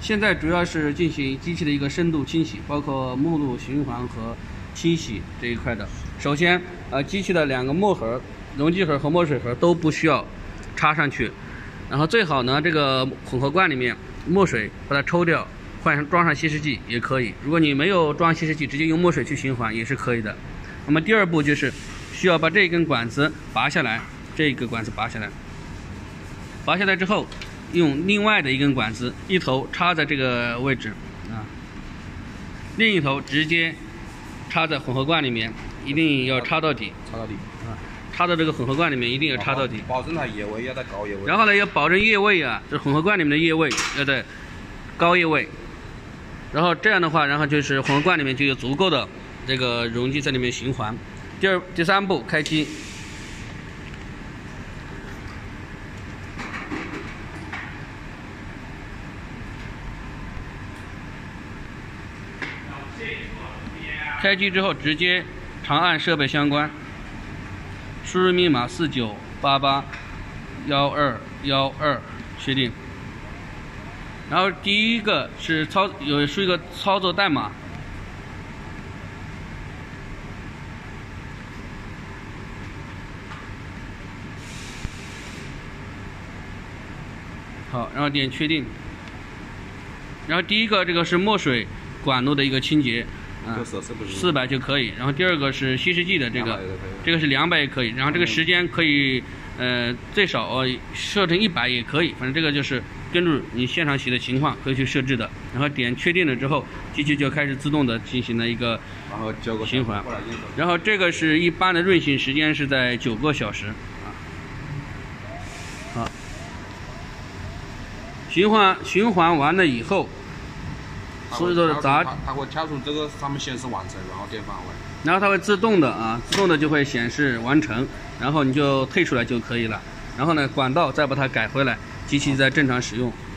现在主要是进行机器的一个深度清洗，包括目录循环和清洗这一块的。首先，呃，机器的两个墨盒、容积盒和墨水盒都不需要插上去，然后最好呢，这个混合罐里面墨水把它抽掉，换上装上稀释剂也可以。如果你没有装稀释剂，直接用墨水去循环也是可以的。那么第二步就是需要把这根管子拔下来，这个管子拔下来，拔下来之后。用另外的一根管子，一头插在这个位置啊，另一头直接插在混合罐里面，一定要插到底。插到底啊，插到这个混合罐里面，一定要插到底，保证它液位要在高液位。然后呢，要保证液位啊，这混合罐里面的液位要在高液位。然后这样的话，然后就是混合罐里面就有足够的这个溶剂在里面循环。第二、第三步，开机。开机之后，直接长按设备相关，输入密码四九八八幺二幺二，确定。然后第一个是操有输一个操作代码，好，然后点确定。然后第一个这个是墨水管路的一个清洁。四百就可以，然后第二个是稀释剂的这个，这个是两百也可以，然后这个时间可以，呃，最少设成一百也可以，反正这个就是根据你现场洗的情况可以去设置的。然后点确定了之后，机器就开始自动的进行了一个循环。然后这个是一般的运行时间是在九个小时啊。好，循环循环完了以后。所以说咱，它会跳出这个上面显示完成，然后点返回。然后它会自动的啊，自动的就会显示完成，然后你就退出来就可以了。然后呢，管道再把它改回来，机器再正常使用。嗯。